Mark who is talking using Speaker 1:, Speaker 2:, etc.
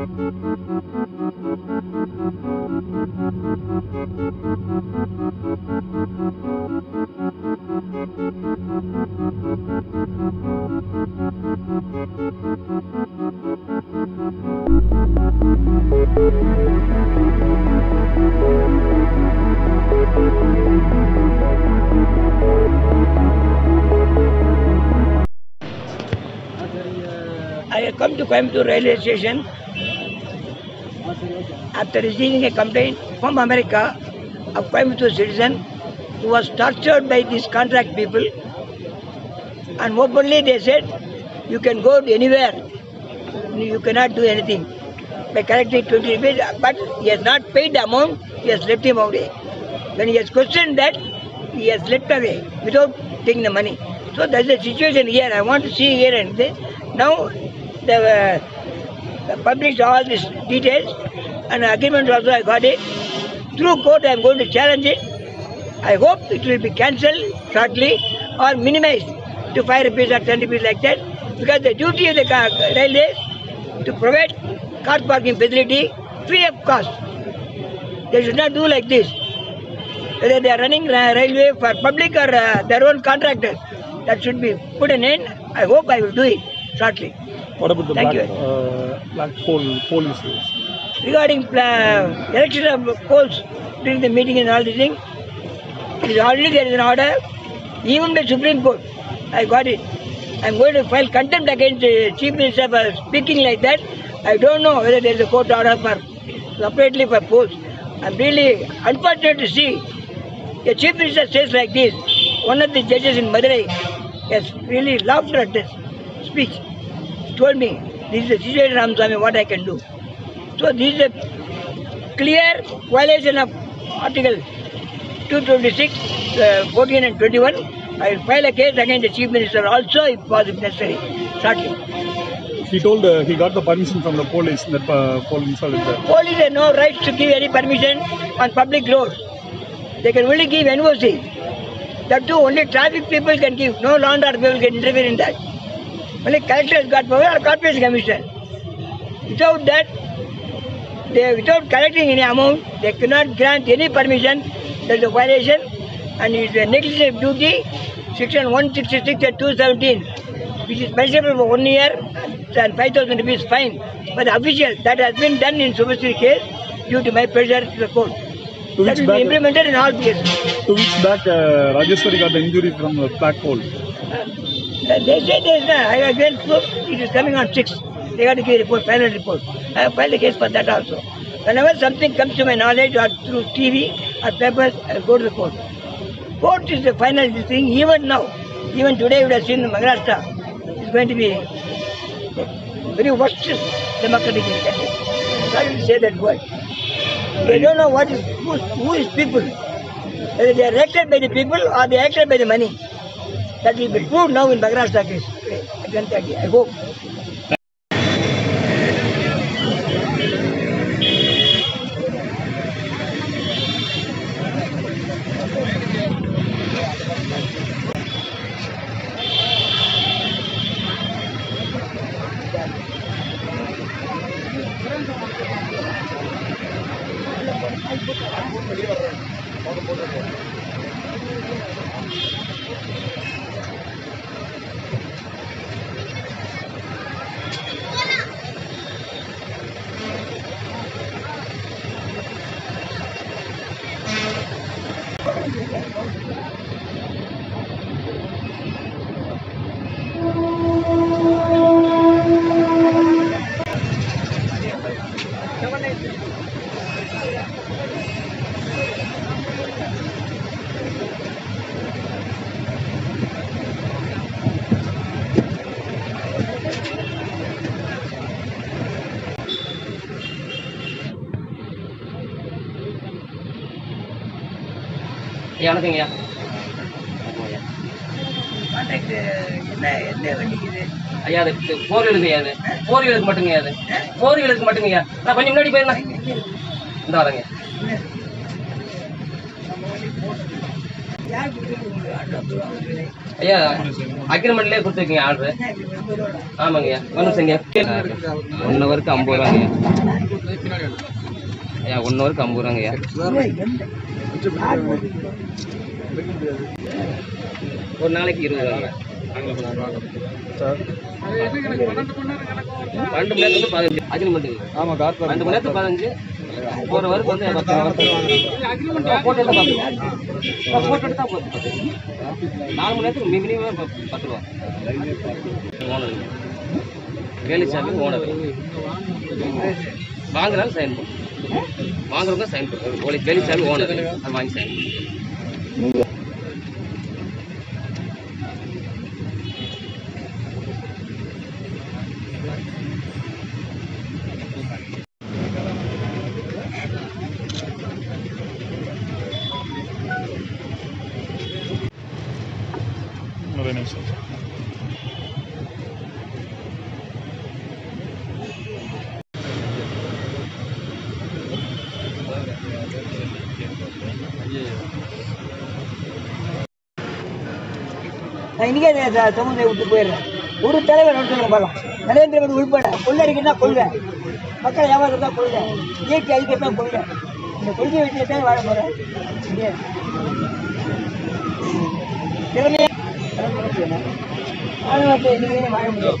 Speaker 1: I come to Coimbatore railway station after receiving a complaint from America of Coimbatore citizen who was tortured by these contract people and openly they said you can go anywhere. You cannot do anything. By collecting 20 rupees but he has not paid the amount. He has left him away when he has questioned that he has left away without taking the money. So that's the situation here. I want to see here and there. Now the uh, published all these details and agreement also I got it. Through court I am going to challenge it. I hope it will be cancelled shortly or minimized to 5 rupees or 10 rupees like that because the duty of the car, railways to provide car parking facility free of cost. They should not do like this. Whether they are running railway for public or uh, their own contractors, that should be put an end. I hope I will do it shortly.
Speaker 2: What about the
Speaker 1: Thank
Speaker 2: black,
Speaker 1: you.
Speaker 2: uh, black hole policies?
Speaker 1: Regarding election of polls during the meeting and all these things, it is already there is an order, even the Supreme Court. I got it. I'm going to file contempt against the Chief Minister for speaking like that. I don't know whether there is a court order for separately for polls. I'm really unfortunate to see a Chief Minister says like this. One of the judges in Madurai has really laughed at this speech. He told me, this is the situation, Ramasamy, what I can do. So this is a clear violation of Article 226, uh, 14 and 21. I will file a case against the Chief Minister also if possible necessary, shortly.
Speaker 2: He told uh, he got the permission from the police that uh, police are there.
Speaker 1: Police have no right to give any permission on public roads. They can only give NOC. That too, only traffic people can give. No law order people can interfere in that. Only collector has got power or corporation commissioner. Without that, they, without collecting any amount, they cannot grant any permission. That is a violation and it is a negligence of duty, section 166 and 217, which is punishable for one year and 5,000 rupees fine. But the official, that has been done in Subhasri case due to my pressure to the court.
Speaker 2: Two
Speaker 1: That will
Speaker 2: back,
Speaker 1: be implemented in all cases.
Speaker 2: two weeks back, uh, Rajeshwari got the injury from the black hole.
Speaker 1: Uh, They say there is no, I again proof it is coming on 6. Report, final report. I have filed a case for that also. Whenever something comes to my knowledge or through TV or papers, I go to the court. Court is the final thing, even now. Even today, you have seen the Maharashtra is going to be the very worst democratic in country. Sorry to say that word. They don't know what is who, who is people. Whether they are elected by the people or they are elected by the money. That will be proved now in Maharashtra case. I hope.
Speaker 3: どう
Speaker 1: も。ஐயா ஐயா. என்ன என்ன வண்டிக்குது
Speaker 3: ஐயா அது போர்களுக்கு ஐயா அது. போர்களுக்கு மட்டுங்க அது. போர்களுக்கு மட்டுங்க ஐயா. நான் கொஞ்சம் முன்னாடி போயிருந்தேன் இந்த வரேங்க ஐயா அக்ரிமெண்ட்லேயே கொடுத்துருக்கீங்க ஆர்டர்
Speaker 1: ஆமாங்க
Speaker 3: ஐயா. ஒன்றும் சரிங்க ஒன் ஹவருக்கு ஐம்பது ரூபாங்க ஐயா ஒன் ஹவருக்கு ஐம்பது ரூபாங்கய்யா ஒரு நாளைக்கு இருபது ரூபாங்க. பன்னெண்டு மணி நேரத்துக்கு பதினஞ்சு. அக்ரிமெண்ட்
Speaker 2: ஆமாம் கார்
Speaker 3: ரெண்டு மணி நேரத்துக்கு பதினஞ்சு. ஒரு ஹவருக்கு வந்து பத்து ரூபா பார்த்து போட்டோ நாலு மணி நேரத்துக்கு மினிமம் பத்து ரூபா ஓனர். வேலுச்சாமி ஓனர். வாங்குறாங்க சைன் பண்ணுவோம் வாங்குறவங்க சைன் பண்ணுவோம் உங்களுக்கு வெளிச்சாலும் ஓனர் அது வாங்கி சைன்
Speaker 2: Thank you.
Speaker 1: நான் இன்னைக்கே சார் ச- சமூகத்தை விட்டு போயிடுறேன். ஒரு தலைவர் நடத்துகிற பலம் நரேந்திர மோடி உள்பட கொள்ளடிக்கிறதா கொள்கை மக்களை ஏமாத்துறது தான் கொள்கை இயற்கை அழிக்கிறது தான் கொள்கை இந்த கொள்கை வச்சுட்டு தான் வாழ போகிறேன் திறமையாக வாழ முடியும்.